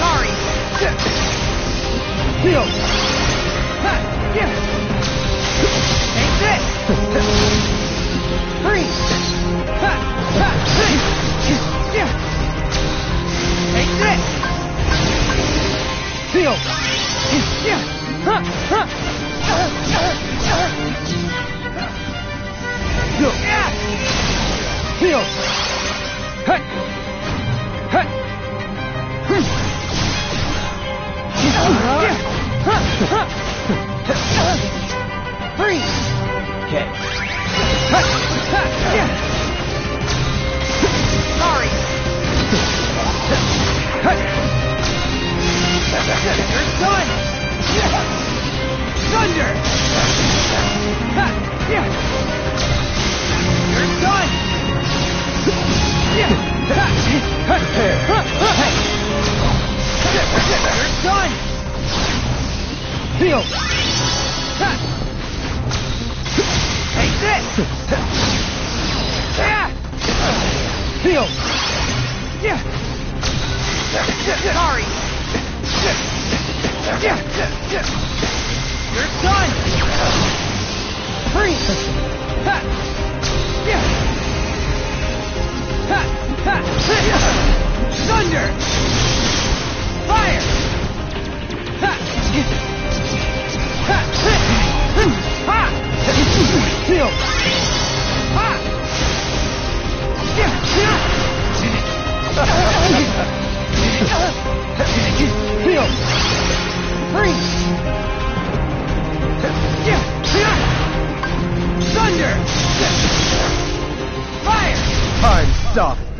Sorry. Neo. Take this. Freeze! Okay. Sorry! You're done! Thunder! You're done! You're done! Field! Sorry! You're done! Freeze! Ha! Ha! Ha! Thunder! Time stop.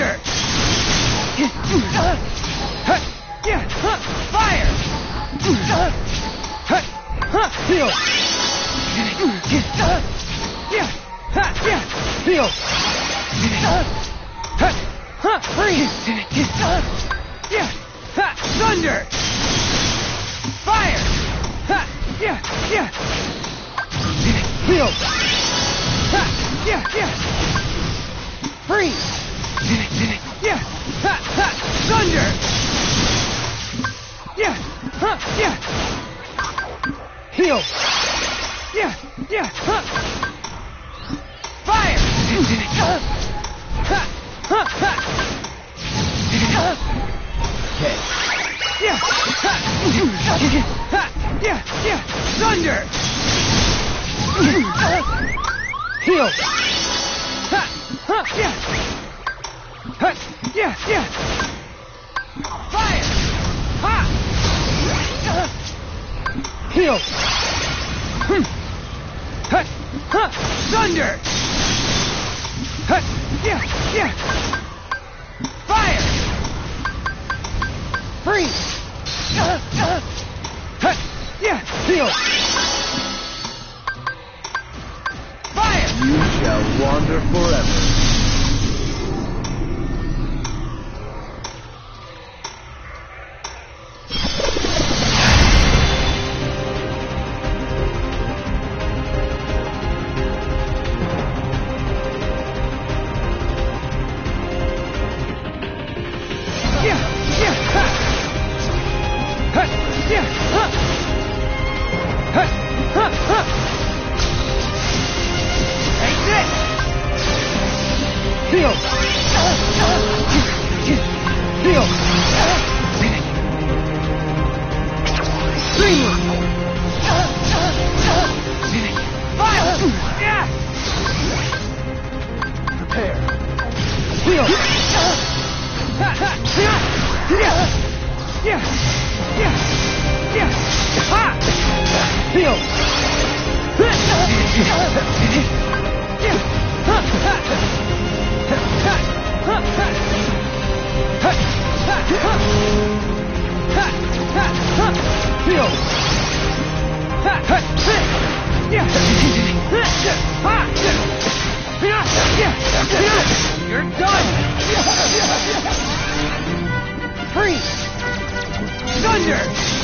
thunder! Fire! Feel! Feel! Freeze! Thunder! Fire! Feel! Freeze! Yeah! Ha! Ha! Thunder! Yeah! Ha! Yeah! Heal! Yeah! Yeah! Ha! Fire! Ha! Ha! Ha! Okay. Yeah! Ha! Ha! Yeah! Yeah! Thunder! Heal! Ha! Ha! Yeah! Huh. Yeah, yeah. Fire! Ha! Uh. Heal! Hm. Huh. Huh. Thunder! Huh. Yeah, yeah. You're done! Thunder!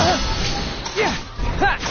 Yeah! Ha!